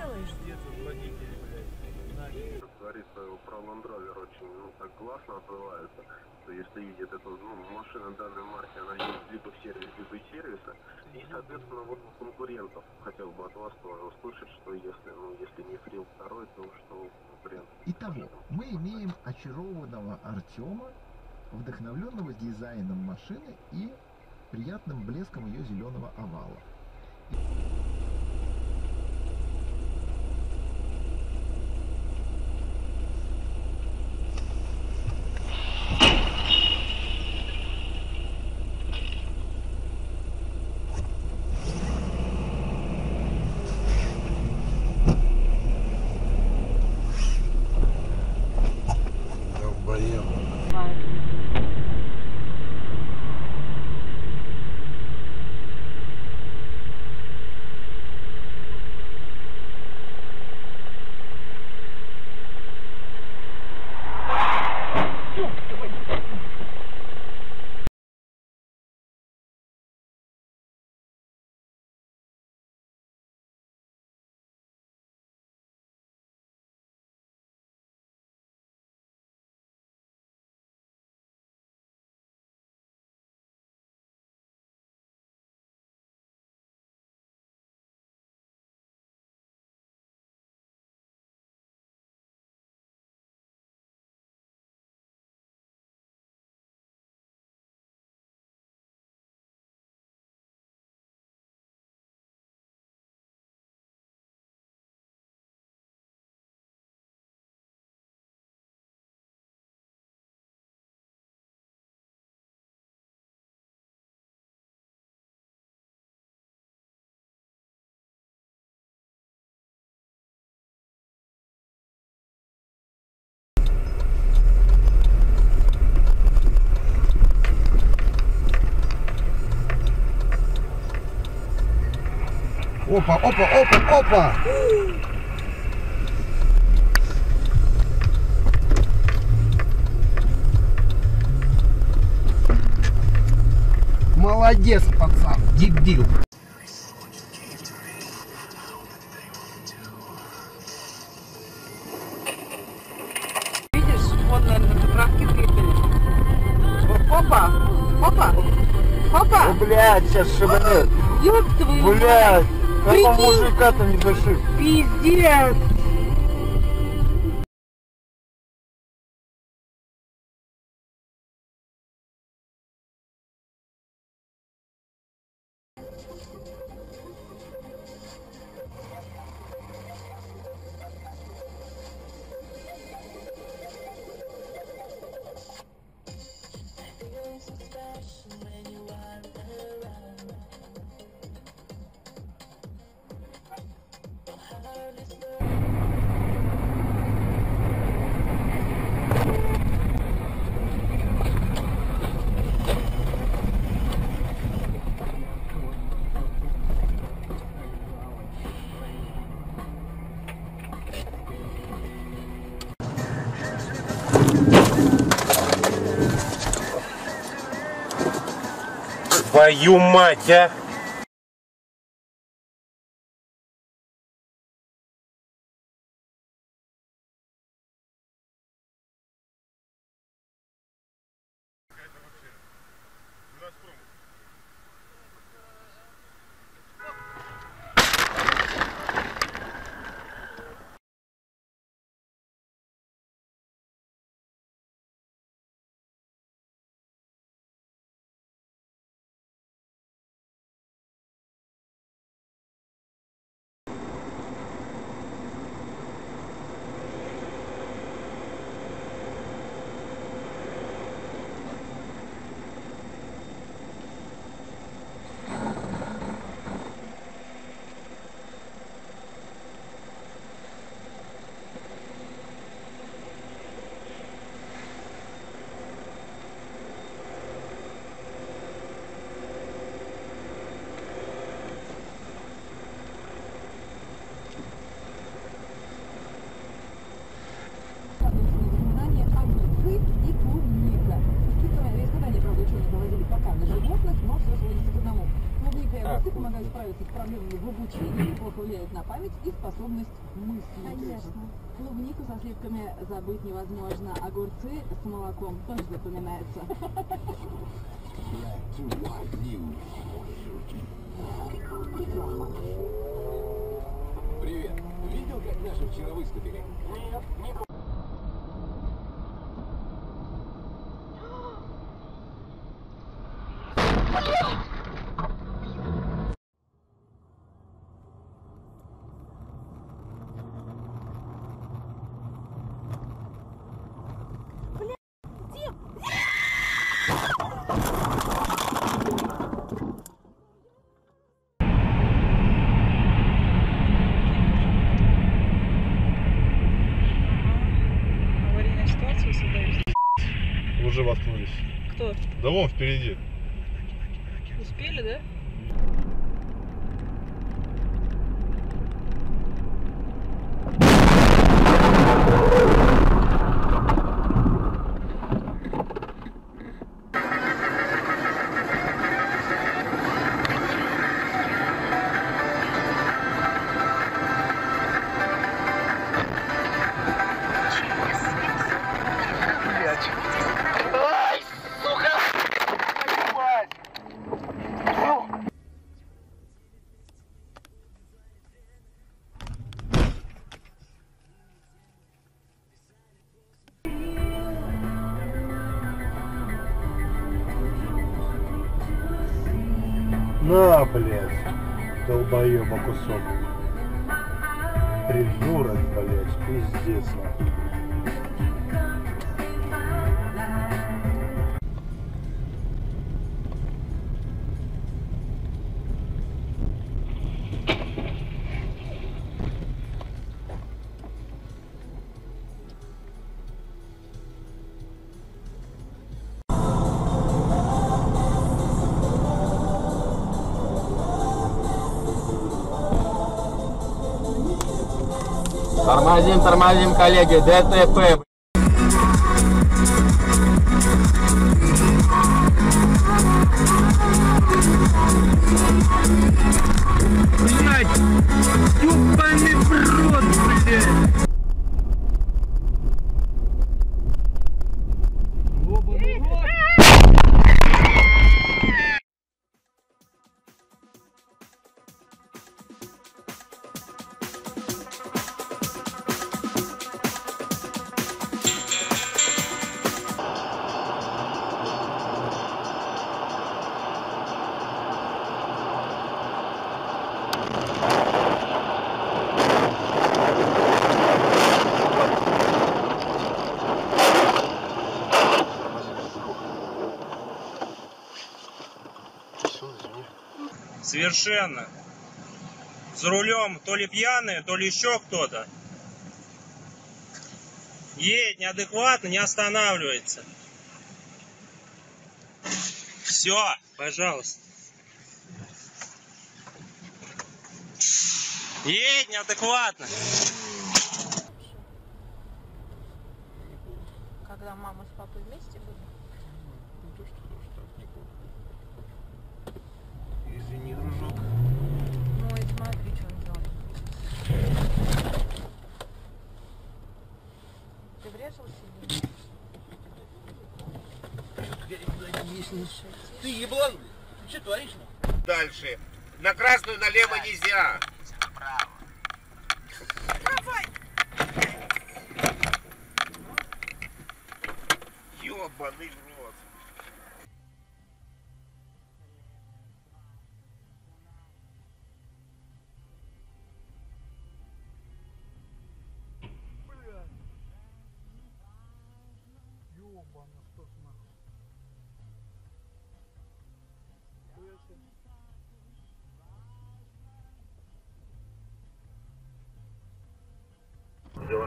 Ты что делаешь? говорится, про Land Rover очень ну, так классно отзывается, что если видит эту ну, машину данной марки, она есть либо в сервисе, либо из сервиса. И, соответственно, вот у конкурентов хотел бы от вас тоже услышать, что если, ну, если не фрил второй, то что у конкурентов. Итого, мы имеем очарованного Артема, вдохновленного дизайном машины и приятным блеском ее зеленого овала. Опа, опа, опа, опа! Молодец, пацан, дебил. Видишь, вот, наверное, поправки приехали. Опа! Опа! Опа! блядь, сейчас шибанет. Ёб твою Блядь, какого какого мужика-то не зашиб? Пиздец! Твою мать, а! Проблемами в обучении, плохо влияет на память и способность мыслить. Конечно. Клубнику со сливками забыть невозможно. Огурцы с молоком тоже запоминаются. Привет. Видел, как наши вчера выступили? Аварийная Да вон впереди. Успели, да? Блядь. Долбоеба кусок. Придурок, блядь. Пиздец, Тормозим, тормозим, коллеги, ДТП. Совершенно. За рулем то ли пьяные, то ли еще кто-то. Едет неадекватно, не останавливается. Все, пожалуйста. Едет неадекватно. Когда мама с папой вместе? Извини, дружок. Ну и смотри, что он делает. Ты врезался или Ты еблан, блин. Ты что творишь? Дальше. На красную налево нельзя. Ёбаный в рот.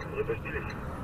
Дела запустились?